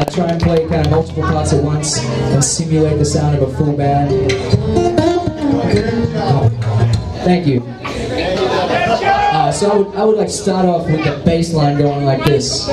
I try and play kind of multiple parts at once and simulate the sound of a full band. Thank you. Uh, so I would, I would like start off with the bass line going like this.